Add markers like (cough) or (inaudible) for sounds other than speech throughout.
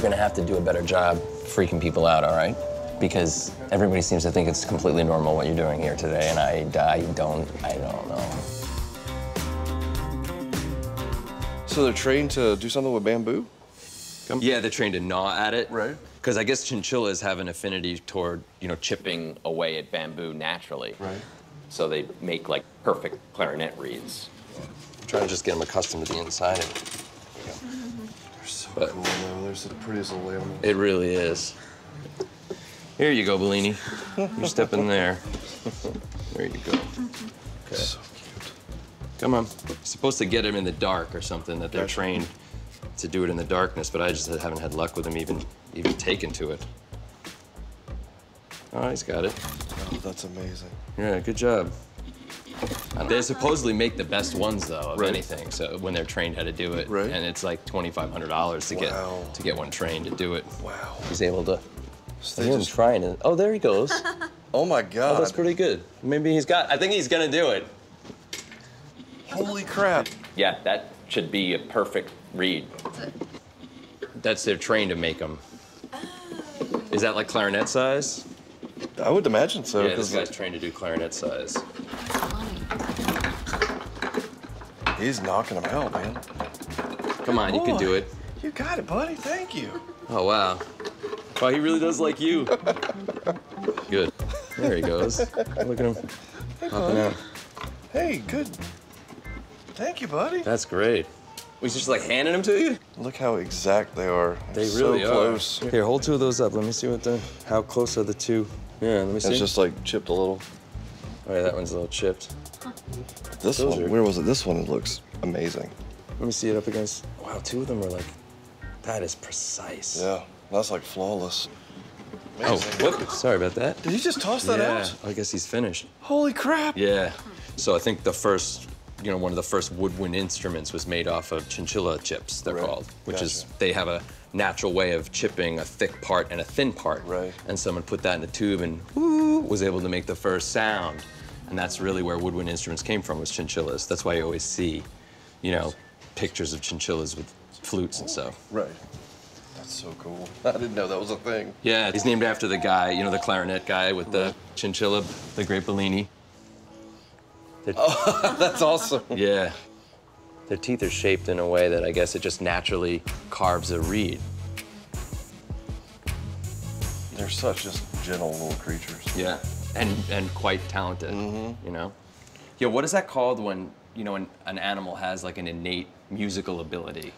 gonna have to do a better job freaking people out, all right? Because everybody seems to think it's completely normal what you're doing here today, and I, I don't, I don't know. So they're trained to do something with bamboo? Yeah, they're trained to gnaw at it. Right. Because I guess chinchillas have an affinity toward, you know, chipping. chipping away at bamboo naturally. Right. So they make like perfect clarinet reeds. I'm trying to just get them accustomed to the inside of it. But- cool, man. They're the prettiest little. It really is. Here you go, Bellini. You step in there. There you go. Okay. So cute. Come on. You're supposed to get them in the dark or something, that they're Gotcha. trained to do it in the darkness, but I just haven't had luck with them even, even taken to it. Oh, he's got it. Oh, that's amazing. Yeah, good job. They supposedly make the best ones though of Right. anything. So when they're trained how to do it, Right. and it's like twenty five hundred dollars to Wow. get to get one trained to do it. Wow. He's able to. So I they hear him just- trying to. Oh, there he goes. (laughs) oh my God. Oh, that's pretty good. Maybe he's got. I think he's gonna do it. Holy crap. Yeah, that should be a perfect reed. That's their train to make them. Oh. Is that like clarinet size? I would imagine so. yeah, this guy's trained to do clarinet size. He's knocking them out, man. Come on, you can do it. You got it, buddy. Thank you. Oh wow. Wow, he really does like you. Good. There he goes. Look at him popping out. Hey, good. Thank you, buddy. That's great. He's just like handing them to you? Look how exact they are. They so really close. are. Here, hold two of those up. Let me see what the how close are the two. Yeah, let me see. It's just like chipped a little. Oh yeah, that one's a little chipped. This Those one, are- where was it? This one looks amazing. Let me see it up against. Wow, two of them are like. That is precise. Yeah, that's like flawless. Oh, whoop! Sorry about that. Did he just toss that yeah, out? I guess he's finished. Holy crap. Yeah. So I think the first, you know, one of the first woodwind instruments was made off of chinchilla chips, they're Right. called, which is, they have a natural way of chipping a thick part and a thin part. Right. And someone put that in a tube and whoo, was able to make the first sound. And that's really where woodwind instruments came from, was chinchillas. That's why you always see, you know, pictures of chinchillas with flutes and stuff. Right. That's so cool. I didn't know that was a thing. Yeah, he's named after the guy, you know, the clarinet guy with the chinchilla, the great Bellini. (laughs) That's awesome. Yeah. Their teeth are shaped in a way that I guess it just naturally carves a reed. They're such just gentle little creatures. Yeah. And and quite talented. Mm-hmm. You know? Yeah, what is that called when, you know, an, an animal has like an innate musical ability?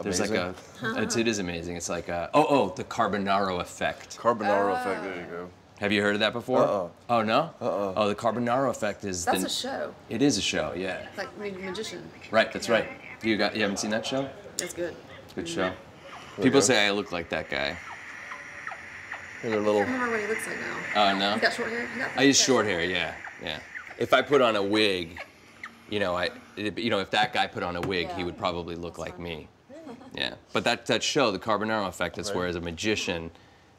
There's like a it's, it is amazing. It's like a oh oh the Carbonaro effect. Carbonaro oh. effect. There you go. Have you heard of that before? Uh-uh. Oh no? Uh-uh. Oh, the Carbonaro effect is That's the, a show. It is a show, yeah. Like ma- magician. Right, that's right. You got you haven't seen that show? That's good. Good show. Mm-hmm. People say I look like that guy. Here's their little. I don't remember what he looks like now. Oh no. He's got short hair. He got I use short hair, yeah, yeah. If I put on a wig, you know, I, it- you know, if that guy put on a wig, he would probably look like me. (laughs) Yeah, but that that show, the Carbonaro effect, is where as a magician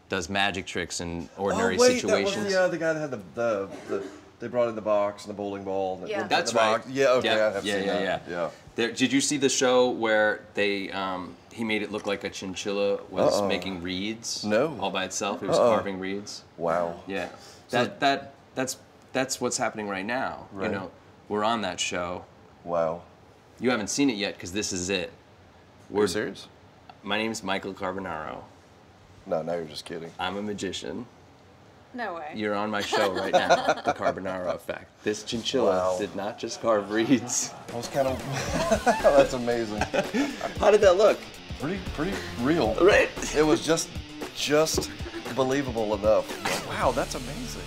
does magic tricks in ordinary oh, wait, situations. That was the, uh, the guy that had the, the, the they brought in the box and the bowling ball. And the- Yeah. the- That's the right. box. Yeah. Okay. Yeah, I have yeah, seen yeah, that. yeah. Yeah. There, did you see the show where they um, he made it look like a chinchilla was Uh-uh. making reeds? No. All by itself, it was Uh-uh. carving reeds. Wow. Yeah. So- That that that's that's what's happening right now. Right. You know, we're on that show. Wow. You haven't seen it yet because this is it. Are We're you serious? My name's Michael Carbonaro. No, now you're just kidding. I'm a magician. No way. You're on my show right now, (laughs) The Carbonaro Effect. This chinchilla Wow. did not just carve reeds. I was kind of. (laughs) that's amazing. How did that look? Pretty, pretty real. Right. It was just, just believable enough. (laughs) Wow, that's amazing.